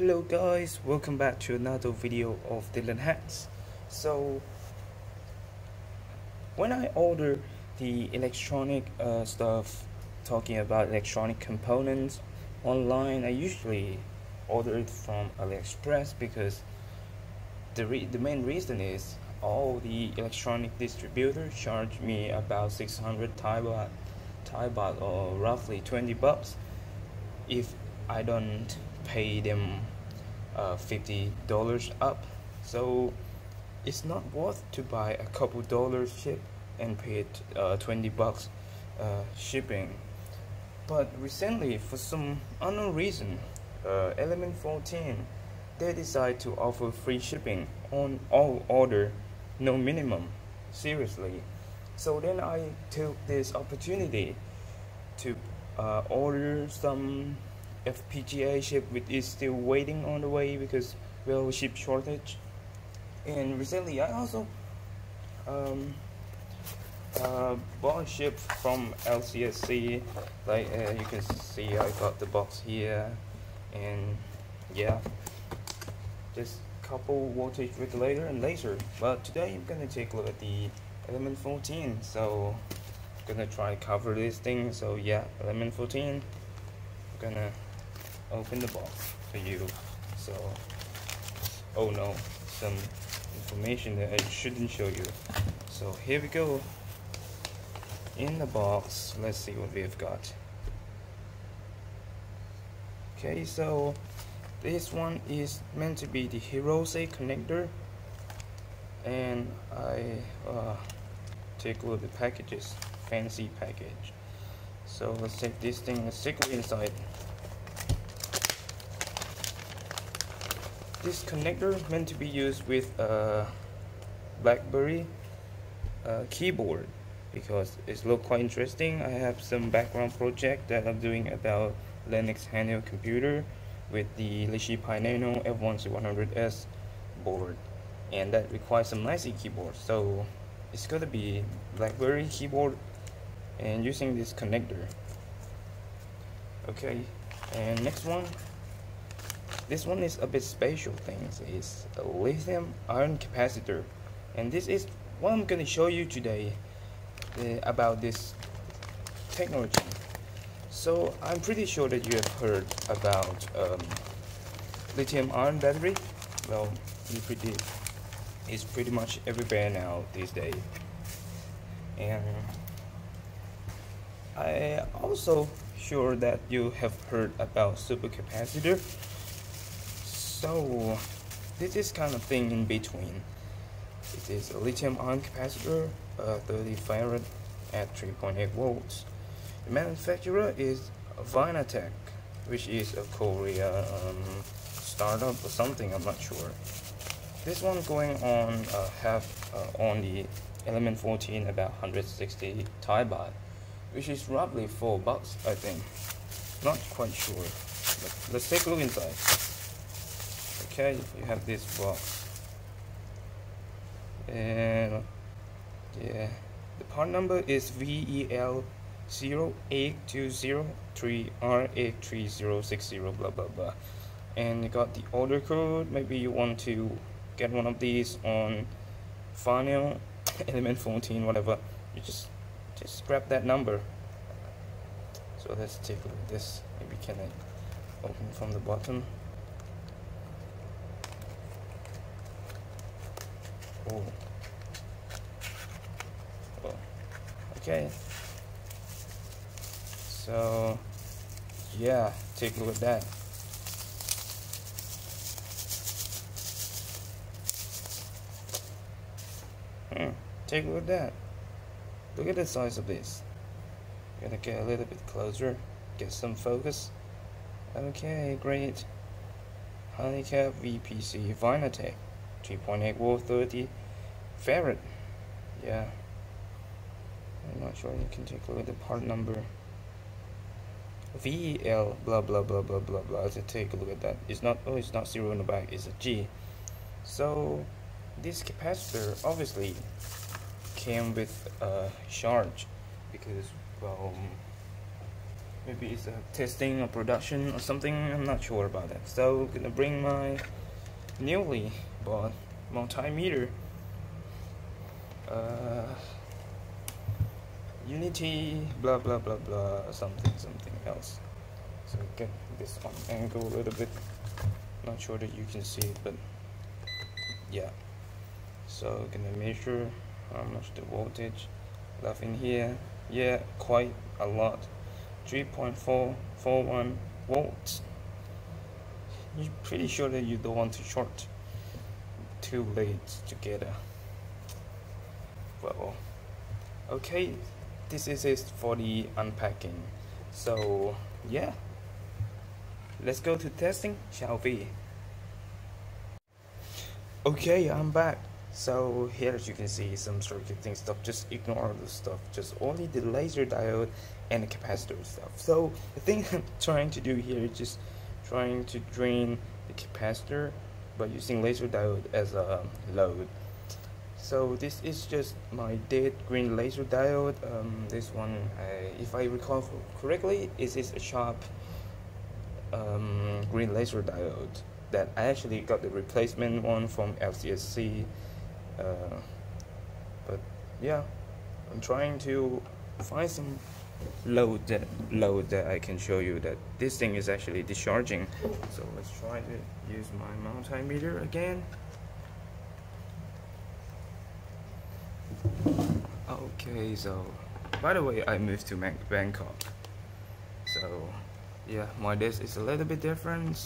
Hello guys, welcome back to another video of TinLethax. So, when I order the electronic uh, stuff, talking about electronic components online, I usually order it from AliExpress because the, the main reason is all the electronic distributors charge me about 600 Thai baht, Thai baht or roughly 20 bucks if I don't pay them uh, $50 up. So it's not worth to buy a couple dollars ship and pay it uh, 20 bucks uh, shipping. But recently for some unknown reason uh, element 14 they decide to offer free shipping on all order no minimum seriously. So then i took this opportunity to uh, order some FPGA chip is still waiting on the way because well chip shortage. And recently I also um, uh, bought a chip from LCSC like uh, you can see I got the box here. And yeah. Just couple voltage regulator and laser. But today I'm gonna take a look at the element 14 so I'm gonna try to cover this thing. So yeah element 14 I'm gonna open the box for you. So oh no some information that I shouldn't show you. So here we go. In the box let's see what we've got. Okay so this one is meant to be the Hirose connector. And I uh, take a look at the packages fancy package. So let's take this thing let's it inside this connector meant to be used with a BlackBerry uh, keyboard because it looks quite interesting. I have some background project that I'm doing about Linux handheld computer with the Lichee Pi Nano F1C100S board and that requires some nice keyboard. So it's gonna be BlackBerry keyboard and using this connector. Okay and next one this one is a bit special things it's a lithium ion capacitor. And this is what I'm gonna show you today uh, about this technology. So I'm pretty sure that you have heard about um, lithium ion battery. Well it's pretty it's pretty much everywhere now these days. And I also sure that you have heard about supercapacitor so this is kind of thing in between. It is a lithium ion capacitor, uh, 30 farad at 3.8 volts. The manufacturer is Vinatech, which is a Korea um, startup or something, I'm not sure. This one going on uh, have uh, on the Element 14 about 160 Thai baht, which is roughly 4 bucks, I think. Not quite sure. But let's take a look inside okay you have this box and yeah the part number is VEL 08203R83060 blah blah blah. And you got the order code. Maybe you want to get one of these on final element 14 whatever. You just just grab that number. So let's take a look at this. Maybe can I open from the bottom Okay. So, yeah, take a look at that. Hmm, take a look at that. Look at the size of this. Gonna get a little bit closer, get some focus. Okay, great. Handicap VPC Vinatech. 3.8 volt 30 farad yeah. I'm not sure you can take a look at the part number. VL blah blah blah blah blah blah. Let's take a look at that. It's not oh it's not zero in the back it's a G. So this capacitor obviously came with a charge because well maybe it's a testing or production or something. I'm not sure about that. So gonna bring my newly bought multimeter uh, UNI-T blah blah blah blah something something else. So get this on angle a little bit. Not sure that you can see it but yeah. So gonna measure how much the voltage left in here. Yeah quite a lot. 3.441 volts. You're pretty sure that you don't want to short two blades together well okay this is it for the unpacking. So yeah. Let's go to testing shall we? Okay i'm back. So here as you can see some circuiting stuff. Just ignore the stuff. Just only the laser diode and the capacitor stuff. So the thing i'm trying to do here is just trying to drain the capacitor by using laser diode as a load so this is just my dead green laser diode. Um, this one if I recall correctly is is a sharp um, green laser diode that I actually got the replacement one from LCSC uh, but yeah I'm trying to find some load that load that I can show you that this thing is actually discharging. So let's try to use my multimeter again okay so by the way I moved to Bangkok. So yeah my desk is a little bit different.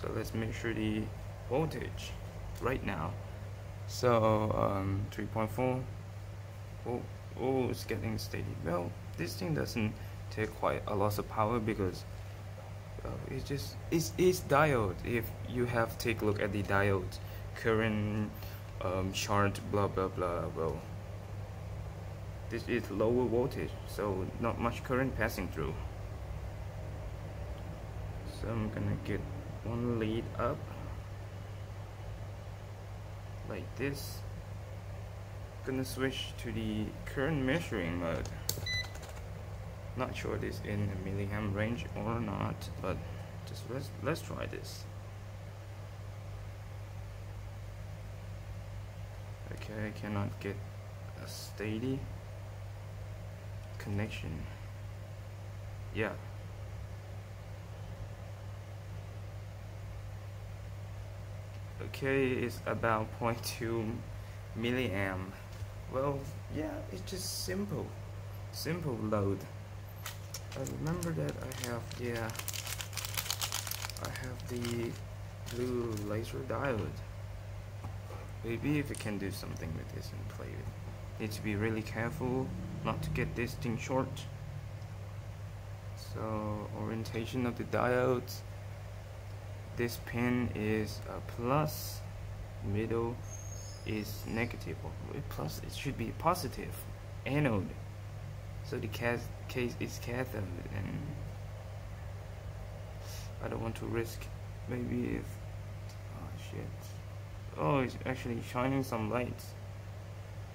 So let's measure the voltage right now. So um, 3.4 oh, oh it's getting steady. Well this thing doesn't take quite a lot of power because uh, it's just it's, it's diode. If you have take a look at the diode current um, chart blah blah blah well this is lower voltage so not much current passing through. So I'm gonna get one lead up like this. Gonna switch to the current measuring mode. Not sure this in the milliamp range or not but just let's let's try this okay I cannot get a steady connection. Yeah. Okay it's about 0.2 milliamp. Well yeah it's just simple. Simple load. I remember that I have yeah I have the blue laser diode maybe if you can do something with this and play with it. Need to be really careful not to get this thing short. So orientation of the diodes. This pin is a plus. Middle is negative. negative plus it should be positive. Anode. So the case is cathode and I don't want to risk. Maybe if oh shit oh it's actually shining some lights.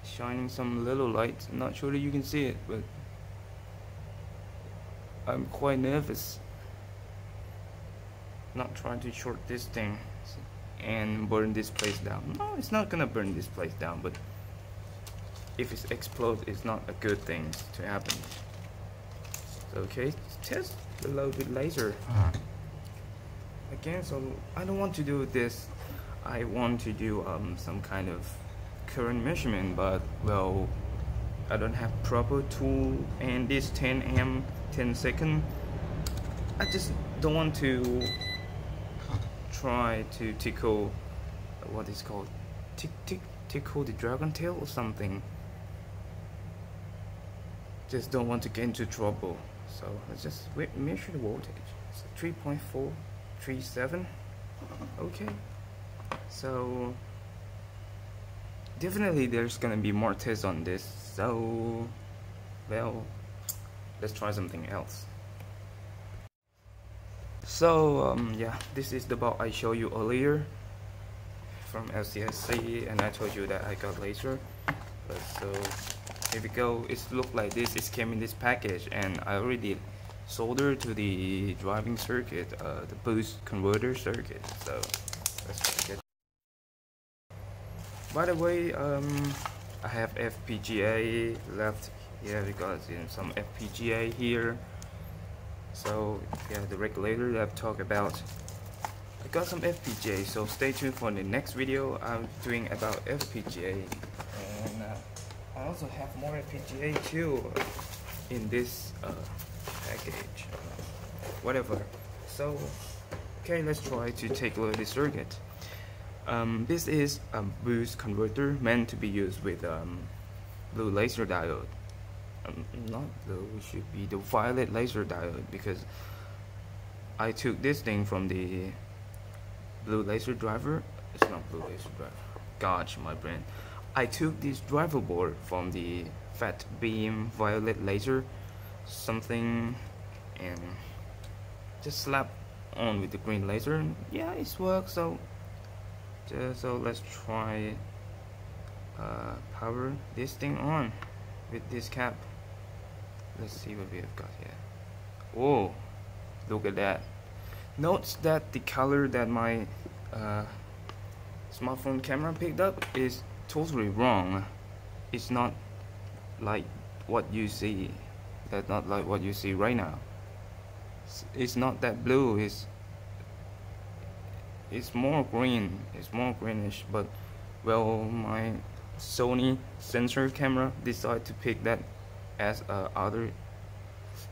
Shining some little lights. I'm not sure that you can see it but I'm quite nervous. Not trying to short this thing and burn this place down. No it's not gonna burn this place down but if it explodes it's not a good thing to happen. So, okay test a little bit laser. Uh-huh. again so I don't want to do this I want to do um, some kind of current measurement but well I don't have proper tool and this 10 amp 10 second. I just don't want to try to tickle what is called tick tick tickle the dragon tail or something. Just don't want to get into trouble. So let's just measure the voltage. So 3.437 okay so definitely there's gonna be more tests on this. So well let's try something else. So um, yeah this is the box I showed you earlier from LCSC and I told you that I got laser. But so here we go. It looked like this. It came in this package and I already soldered to the driving circuit uh, the boost converter circuit. So let's get by the way um, I have FPGA left here because in some FPGA here. So yeah the regulator that I've talked about I got some FPGA so stay tuned for the next video. I'm doing about FPGA and uh, I also have more FPGA too in this uh, package. Whatever. So okay let's try to take a look at the circuit um, this is a boost converter meant to be used with um, blue laser diode. Um, not blue it should be the violet laser diode because I took this thing from the blue laser driver. It's not blue laser driver. Gosh my brain. I took this driver board from the fat beam violet laser something and just slap on with the green laser. Yeah it's works so so let's try uh, power this thing on with this cap. Let's see what we have got here. Oh look at that. Notes that the color that my uh, smartphone camera picked up is totally wrong. It's not like what you see. That's not like what you see right now it's, not that blue it's it's more green it's more greenish but well my Sony sensor camera decided to pick that as uh, other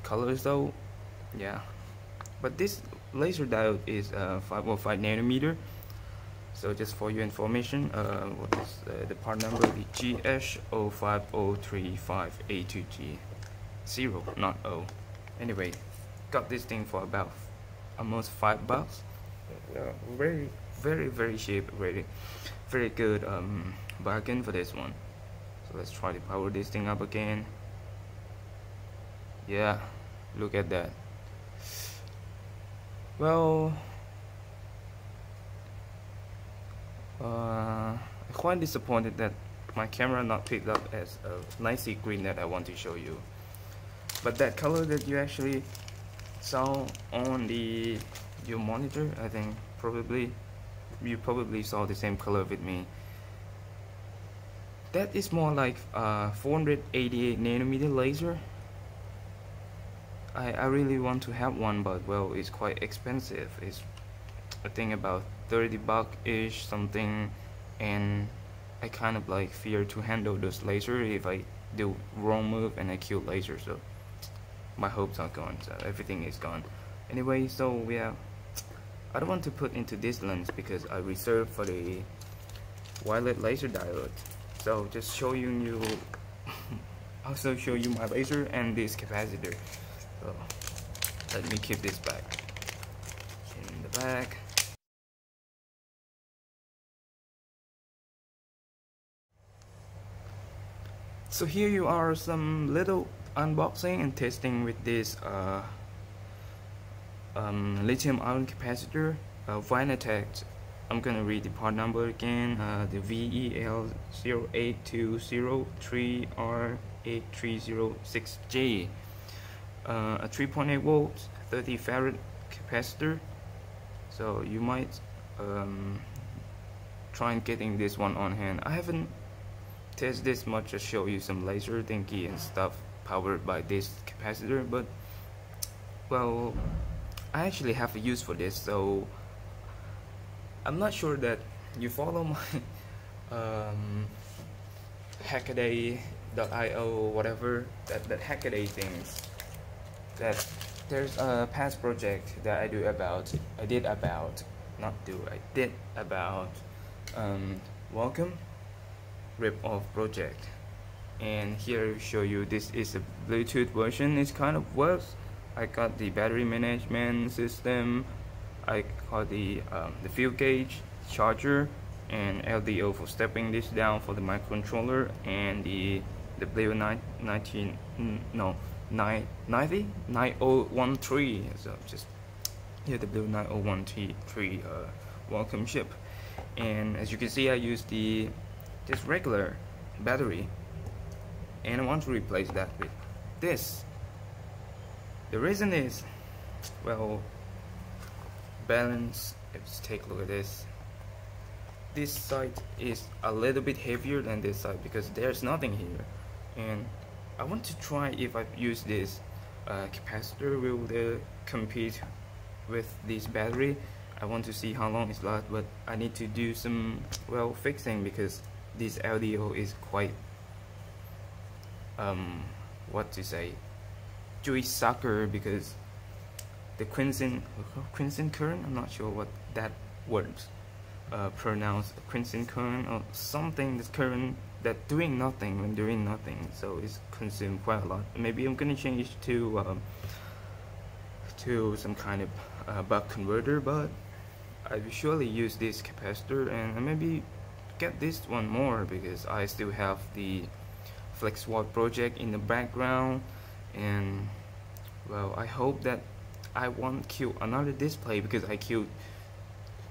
colors though yeah. But this laser diode is uh, 505 nanometer. So just for your information uh, what is uh, the part number the GH05035A2G 0 not O. Anyway got this thing for about almost 5 bucks. Very very very cheap very very good um, bargain for this one. So let's try to power this thing up again. Yeah look at that. Well uh, I'm quite disappointed that my camera not picked up as a nicely green that I want to show you. But that color that you actually saw on the your monitor I think probably you probably saw the same color with me. That is more like uh, 488 nanometer laser. I, I really want to have one but well it's quite expensive. It's I think about 30 buck ish something and I kind of like fear to handle those laser if I do wrong move and I kill laser so my hopes are gone so everything is gone. Anyway so yeah I don't want to put into this lens because I reserved for the violet laser diode. So just show you new also show you my laser and this capacitor. So let me keep this back. In the back. So here you are some little unboxing and testing with this uh, um, lithium ion capacitor uh, Vinatech. I'm gonna read the part number again uh, the VEL08203R8306J uh, a 3.8 volts 30 farad capacitor. So you might um, try getting this one on hand. I haven't tested this much to show you some laser thingy and stuff powered by this capacitor but well I actually have a use for this so I'm not sure that you follow my um, hackaday.io whatever that, that hackaday things that there's a past project that I do about I did about not do I did about um, welcome rip off project and here I show you this is a Bluetooth version. It kind of works I got the battery management system. I got the um, the fuel gauge charger and LDO for stepping this down for the microcontroller and the the Blue 19 no 990 9013 so just here the Blue 9013 uh, welcome chip and as you can see I use the just regular battery and I want to replace that with this. The reason is well balance let's take a look at this. This side is a little bit heavier than this side because there's nothing here. And I want to try if I use this uh, capacitor will uh, compete with this battery. I want to see how long it's last but I need to do some well fixing because this LDO is quite um what to say Jewish sucker because the quiescent quiescent current I'm not sure what that word uh, pronounced quiescent current or something this current that doing nothing when doing nothing so it's consumed quite a lot. Maybe I'm gonna change to um, to some kind of uh, buck converter but I surely use this capacitor and maybe get this one more because I still have the FlexWatt project in the background. And well I hope that I won't kill another display because I killed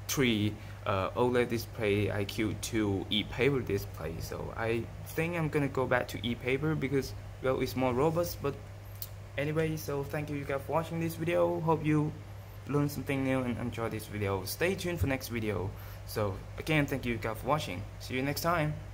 three uh, OLED display. I killed two e-paper display. So I think I'm gonna go back to e-paper because well it's more robust. But anyway so thank you guys for watching this video. Hope you learned something new and enjoy this video. Stay tuned for next video. So again thank you guys for watching. See you next time